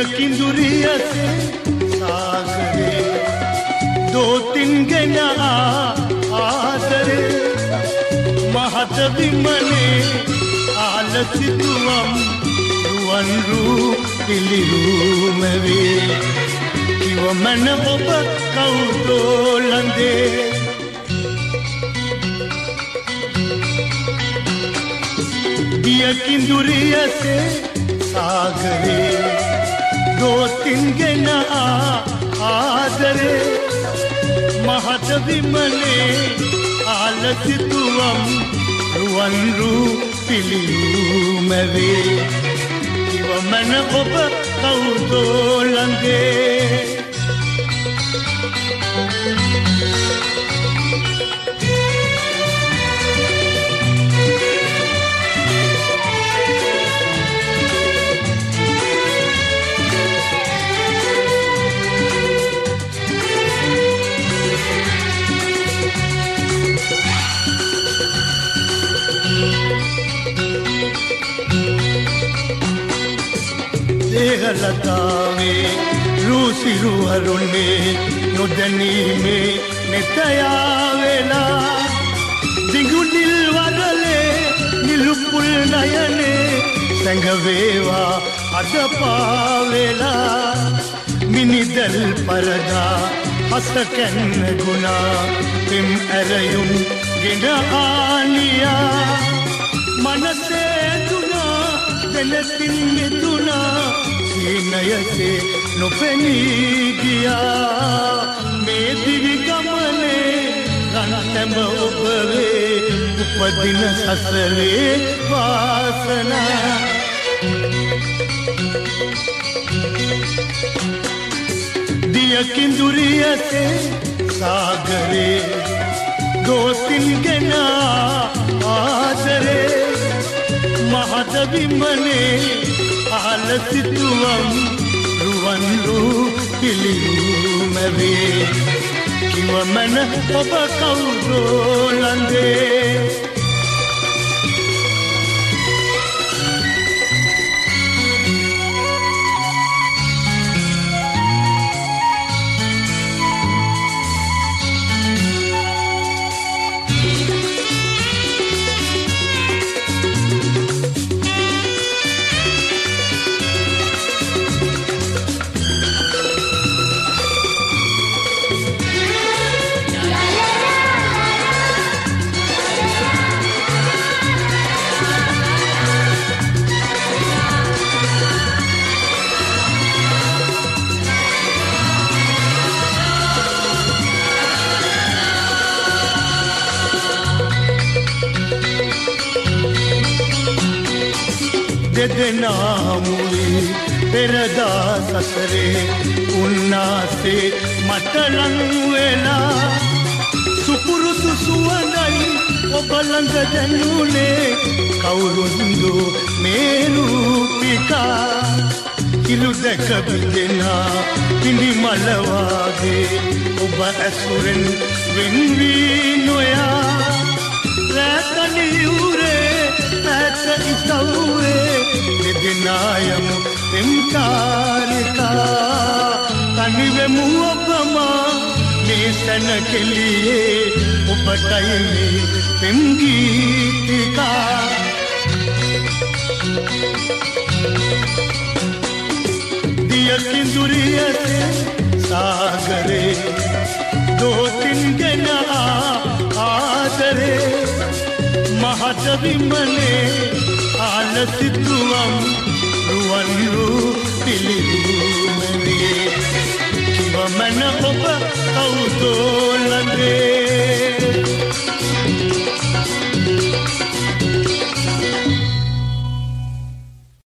දිය කිඳුරියසේ සාගරේ. දෝතින්ගෙන ආදරේ. මහත විමනේ ආලසිතුවම් රුවන්රූ පිළිරූමවේ. කිවමන ඔබ කවුදෝලන්දේ දිය කිඳුරියසේ සාගරේ. දෝතින්ගෙන ආදරේ මහත විමනේ ආලසිතුවම් රුවන්රූ පිළිරූමැවේ ඉවමන ඔබ කවුදෝලන්ගේ දේහලතාවේ රූසිරුවරුන්නේ නොදැනීමේ නෙතයාවෙලා දිගුනිල් වරලේ නිලුපුල් නයනේ සැඟවේවා අදපාවෙලා. මිනිදල් පරදා හසකැන්න ගුණා පෙම් ඇරයුම් ගෙන ආනියා. මනසේ දුනා දෙලතින් මෙතුනා සීනයසේ නොපෙනී ගියා. මේ දිවි ගමනේ රණතැඹ ඔබවේ උපදින සසරේ වාසනා. දියකින් දුරියසේ සාගරේ දෝතින්ගෙන ආදරේ. මහත විමනේ ආලසිතුවම් රුවන්රූ පිළිරූමැවේ කිවමන ඔබ කවුදෝලන්දේ දෙදෙනාමුවේ පෙරදා සසරේ උන්නාසේ මටලංවෙලා සුපුරුදු සුවඳයි ඔබළඟ දැනුනේ. කවුරුන්දු මේරූපිකා කිලු දැක බිදෙනා පිණි මලවාගේ ඔබ ඇසුරෙන් වෙන්වී නොයා. ದಿನಾಯಮು ಇಂಕಾರಿಕ ತನಿವೆ ಮುವಪಮ ಮೇಸನ ಕೆಲಿಯೇ ಉಪಟೈಮೆ ತಿಂಗೀತಿಕಾ दिया की दुरिया से सागरे दो तीन गना आदरे महादवी मने ආලසිතුවම් රුවන්රූ පිළිරූමනේ කිවමන ඔබ කවුදෝලන